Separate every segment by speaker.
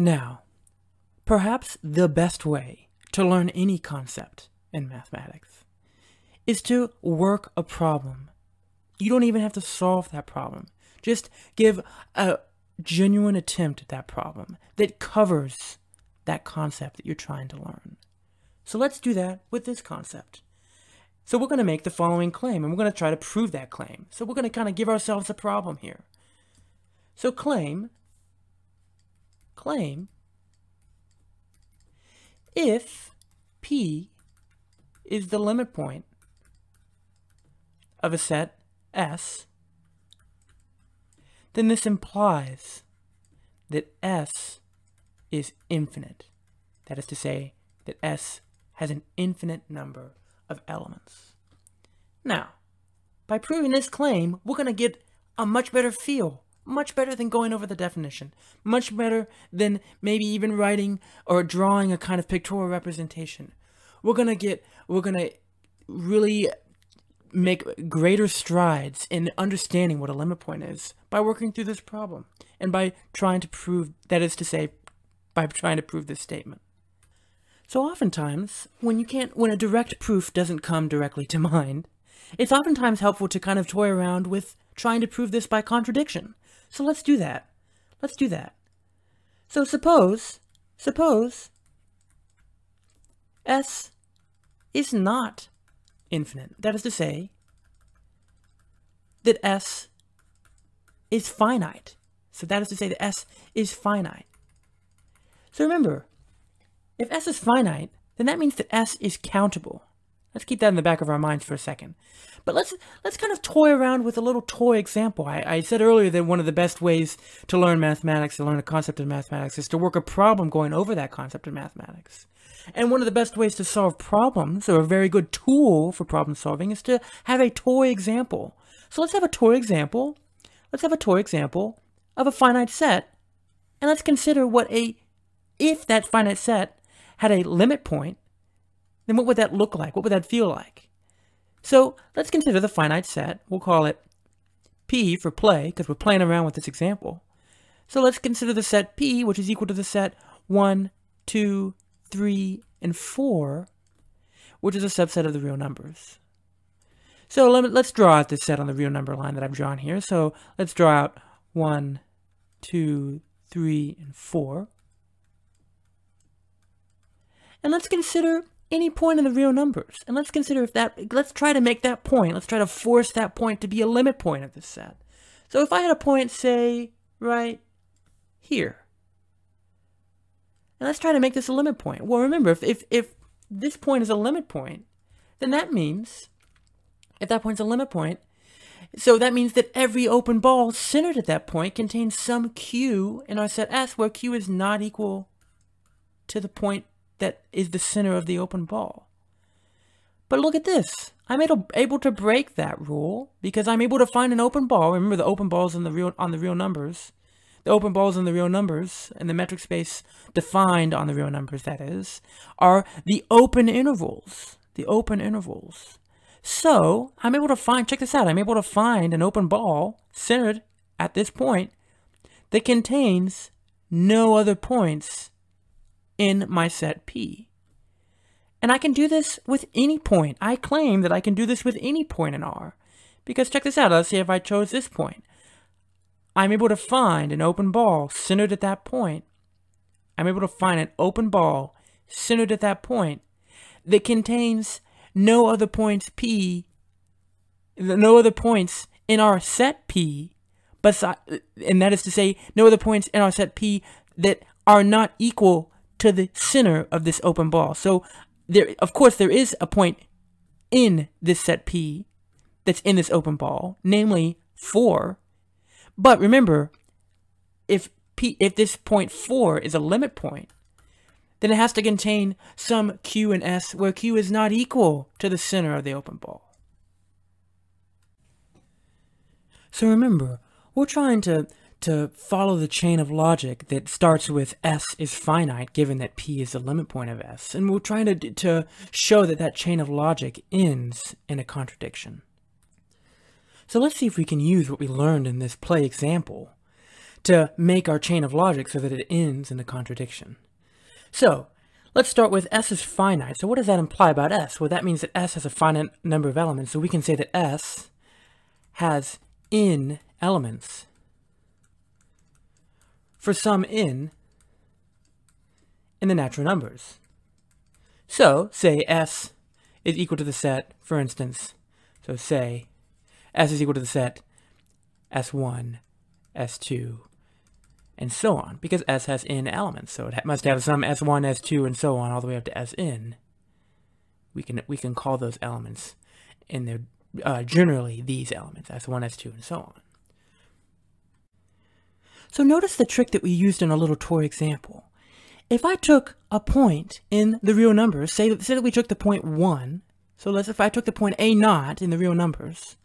Speaker 1: Now, perhaps the best way to learn any concept in mathematics is to work a problem. You don't even have to solve that problem. Just give a genuine attempt at that problem that covers that concept that you're trying to learn. So let's do that with this concept. So we're going to make the following claim, and we're going to try to prove that claim. So we're going to kind of give ourselves a problem here. So claim, claim, if P is the limit point of a set S, then this implies that S is infinite. That is to say, that S has an infinite number of elements. Now, by proving this claim, we're going to get a much better feel, much better than going over the definition, much better than maybe even writing or drawing a kind of pictorial representation. We're going to get, we're going to really make greater strides in understanding what a limit point is by working through this problem and by trying to prove, that is to say, by trying to prove this statement. So oftentimes, when you can't, when a direct proof doesn't come directly to mind, it's oftentimes helpful to kind of toy around with trying to prove this by contradiction. So let's do that. Let's do that. So suppose, suppose, S is not infinite. That is to say, that S is finite. So that is to say that S is finite. So remember, if S is finite, then that means that S is countable. Let's keep that in the back of our minds for a second. But let's let's kind of toy around with a little toy example. I, I said earlier that one of the best ways to learn mathematics, to learn a concept in mathematics, is to work a problem going over that concept in mathematics. And one of the best ways to solve problems, or a very good tool for problem solving, is to have a toy example. So let's have a toy example. Let's have a toy example of a finite set. And let's consider what a, if that finite set had a limit point, then what would that look like? What would that feel like? So let's consider the finite set. We'll call it P for play, because we're playing around with this example. So let's consider the set P, which is equal to the set 1, 2, 3, and 4, which is a subset of the real numbers. So let us draw out this set on the real number line that I've drawn here. So let's draw out 1, 2, 3, and 4. And let's consider any point in the real numbers. And let's consider if that, let's try to make that point, let's try to force that point to be a limit point of this set. So if I had a point, say, right here, and let's try to make this a limit point. Well, remember, if, if, if this point is a limit point, then that means, if that point's a limit point, so that means that every open ball centered at that point contains some q in our set S where q is not equal to the point that is the center of the open ball. But look at this. I'm able, to break that rule because I'm able to find an open ball. Remember the open balls in the real, on the real numbers the open balls in the real numbers, and the metric space defined on the real numbers, that is, are the open intervals. The open intervals. So, I'm able to find, check this out, I'm able to find an open ball centered at this point that contains no other points in my set P. And I can do this with any point. I claim that I can do this with any point in R. Because check this out, let's say if I chose this point. I'm able to find an open ball centered at that point. I'm able to find an open ball centered at that point that contains no other points P, no other points in our set P, beside, and that is to say, no other points in our set P that are not equal to the center of this open ball. So there, of course, there is a point in this set P that's in this open ball, namely 4, but remember, if P, if this point 4 is a limit point, then it has to contain some Q and S where Q is not equal to the center of the open ball. So remember, we're trying to, to follow the chain of logic that starts with S is finite given that P is the limit point of S. And we're trying to, to show that that chain of logic ends in a contradiction. So let's see if we can use what we learned in this play example to make our chain of logic so that it ends in a contradiction. So, let's start with S is finite. So what does that imply about S? Well, that means that S has a finite number of elements. So we can say that S has n elements for some n in the natural numbers. So, say S is equal to the set, for instance, so say S is equal to the set S1, S2, and so on, because S has n elements, so it must have some S1, S2, and so on, all the way up to Sn. We can, we can call those elements, and they're uh, generally these elements, S1, S2, and so on. So notice the trick that we used in our little toy example. If I took a point in the real numbers, say, say that we took the point 1, so let's if I took the point A naught in the real numbers,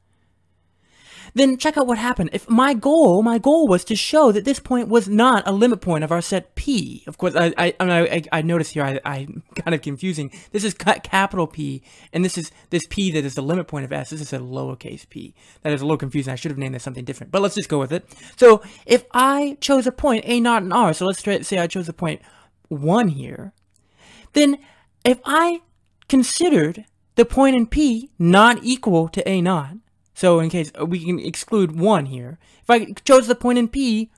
Speaker 1: then check out what happened. If my goal, my goal was to show that this point was not a limit point of our set P. Of course, I I I, I notice here I I'm kind of confusing. This is capital P, and this is this P that is the limit point of S. This is a lowercase p. That is a little confusing. I should have named this something different, but let's just go with it. So if I chose a point A naught and R, so let's say I chose a point one here, then if I considered the point in P not equal to A naught. So in case uh, we can exclude 1 here. If I chose the point in P,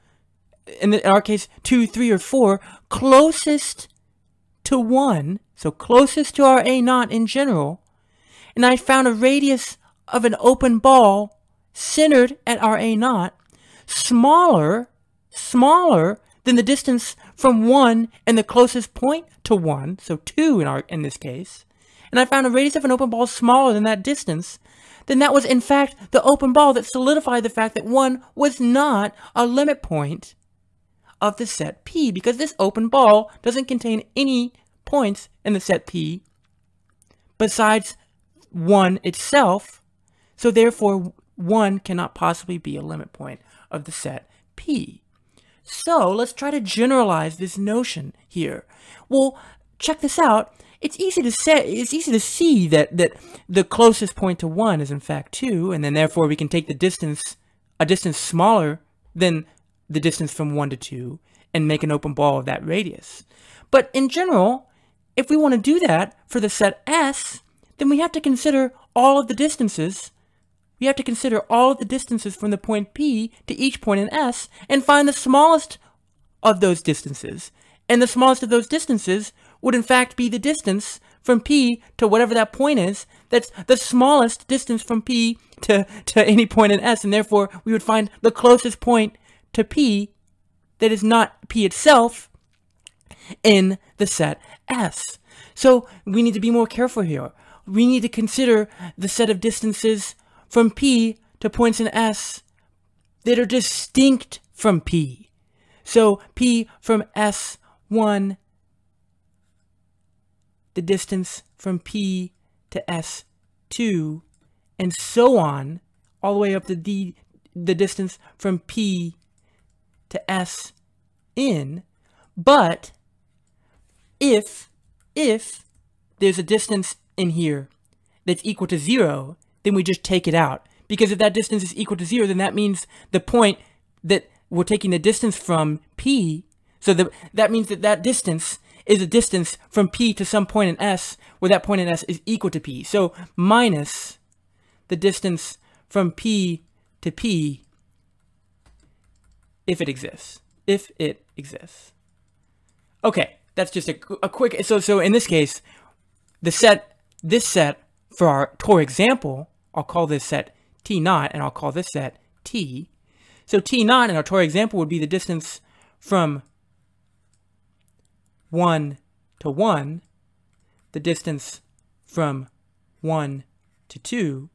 Speaker 1: in, the, in our case 2, 3, or 4, closest to 1, so closest to our A naught in general, and I found a radius of an open ball centered at our A naught, smaller, smaller than the distance from 1 and the closest point to 1, so 2 in, our, in this case, and I found a radius of an open ball smaller than that distance, then that was in fact the open ball that solidified the fact that 1 was not a limit point of the set P, because this open ball doesn't contain any points in the set P besides 1 itself, so therefore 1 cannot possibly be a limit point of the set P. So let's try to generalize this notion here. Well, check this out it's easy to say it's easy to see that that the closest point to one is in fact two, and then therefore we can take the distance a distance smaller than the distance from one to two and make an open ball of that radius. But in general, if we want to do that for the set S, then we have to consider all of the distances. We have to consider all of the distances from the point P to each point in S and find the smallest of those distances. And the smallest of those distances would in fact be the distance from P to whatever that point is. That's the smallest distance from P to, to any point in S, and therefore we would find the closest point to P that is not P itself in the set S. So we need to be more careful here. We need to consider the set of distances from P to points in S that are distinct from P. So P from S1 the distance from P to S2, and so on, all the way up to the, the distance from P to S in. But if, if there's a distance in here that's equal to zero, then we just take it out. Because if that distance is equal to zero, then that means the point that we're taking the distance from P, so the, that means that that distance is a distance from P to some point in S where that point in S is equal to P. So minus the distance from P to P if it exists. If it exists. Okay, that's just a, a quick, so, so in this case, the set, this set for our toy example, I'll call this set T naught and I'll call this set T. So T naught in our toy example would be the distance from 1 to 1, the distance from 1 to 2,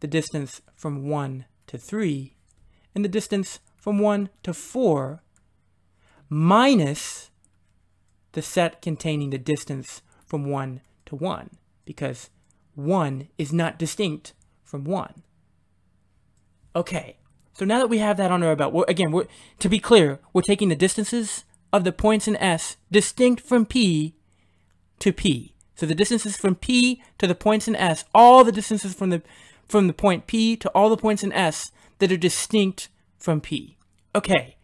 Speaker 1: the distance from 1 to 3, and the distance from 1 to 4, minus the set containing the distance from 1 to 1, because 1 is not distinct from 1. Okay, so now that we have that on our belt, again, to be clear, we're taking the distances of the points in S distinct from P to P. So the distances from P to the points in S, all the distances from the from the point P to all the points in S that are distinct from P. Okay.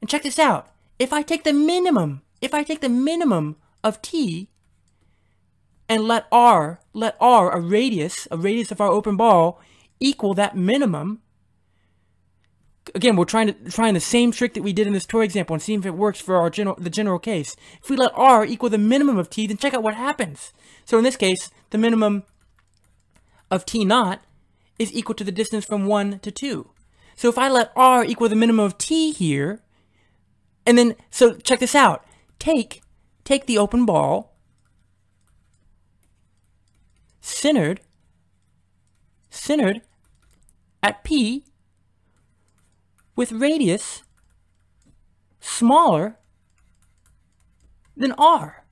Speaker 1: And check this out. If I take the minimum, if I take the minimum of t and let r, let r, a radius, a radius of our open ball, equal that minimum, again, we're trying to trying the same trick that we did in this toy example and see if it works for our general the general case. If we let r equal the minimum of t, then check out what happens. So in this case, the minimum of t naught is equal to the distance from 1 to 2. So if I let r equal the minimum of t here, and then, so check this out. Take, take the open ball, centered, centered at P with radius smaller than R.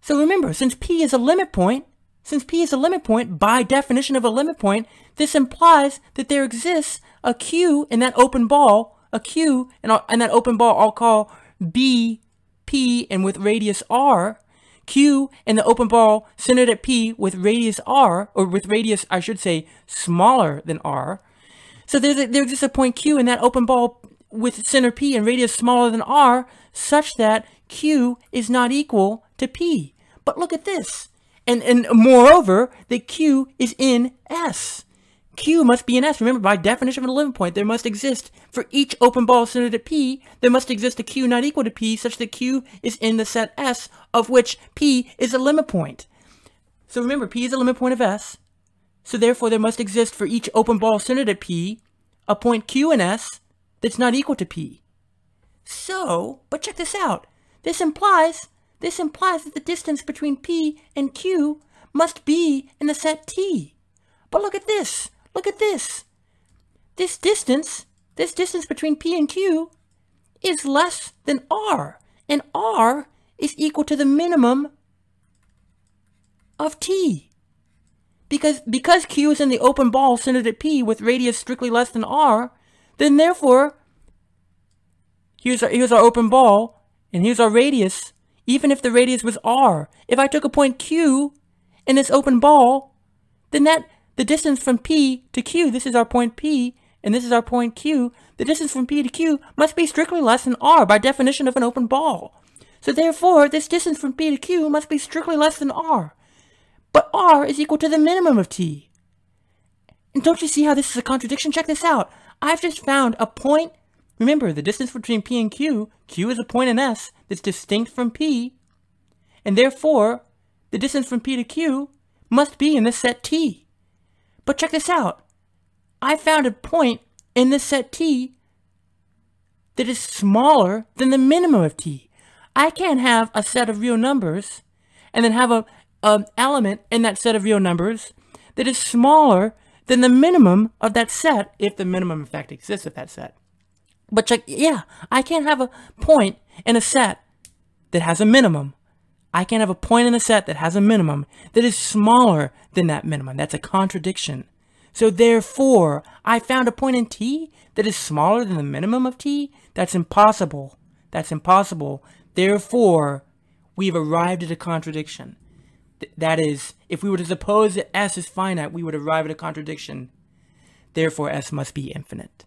Speaker 1: So remember, since P is a limit point, since P is a limit point, by definition of a limit point, this implies that there exists a Q in that open ball, a Q in, in that open ball I'll call B, P, and with radius R, Q in the open ball centered at P with radius R, or with radius, I should say, smaller than R. So there's just a point Q in that open ball with center P and radius smaller than R, such that Q is not equal to P. But look at this. And, and moreover, the Q is in S. Q must be in S. Remember, by definition of a limit point, there must exist, for each open ball centered at P, there must exist a Q not equal to P, such that Q is in the set S, of which P is a limit point. So remember, P is a limit point of S, so therefore there must exist for each open ball centered at P, a point Q in S that's not equal to P. So, but check this out. This implies, this implies that the distance between P and Q must be in the set T. But look at this. Look at this. This distance, this distance between P and Q is less than R. And R is equal to the minimum of T. Because, because Q is in the open ball centered at P with radius strictly less than R, then therefore, here's our, here's our open ball, and here's our radius, even if the radius was R. If I took a point Q in this open ball, then that the distance from P to Q, this is our point P, and this is our point Q, the distance from P to Q must be strictly less than R by definition of an open ball. So therefore, this distance from P to Q must be strictly less than R. But R is equal to the minimum of T. And don't you see how this is a contradiction? Check this out. I've just found a point. Remember, the distance between P and Q, Q is a point in S that's distinct from P. And therefore, the distance from P to Q must be in the set T. But check this out. I found a point in the set T that is smaller than the minimum of T. I can't have a set of real numbers and then have a, a element in that set of real numbers that is smaller than the minimum of that set, if the minimum in fact exists of that set. But check, yeah, I can't have a point in a set that has a minimum I can't have a point in a set that has a minimum that is smaller than that minimum. That's a contradiction. So therefore, I found a point in T that is smaller than the minimum of T. That's impossible. That's impossible. Therefore, we've arrived at a contradiction. Th that is, if we were to suppose that S is finite, we would arrive at a contradiction. Therefore, S must be infinite.